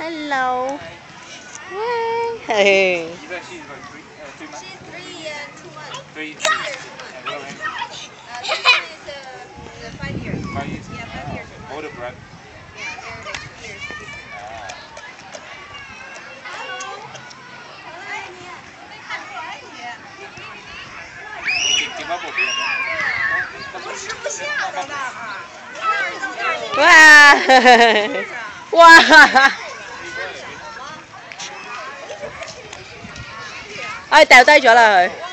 Hello. Hi. Hey. You she's about three, uh, two months. She's three and two months. Three. Two Uh, this one is uh, five years. five years. Yeah, five years. Older bred. Yeah, they're like years. Ah. กิน 哎，掉低咗啦佢。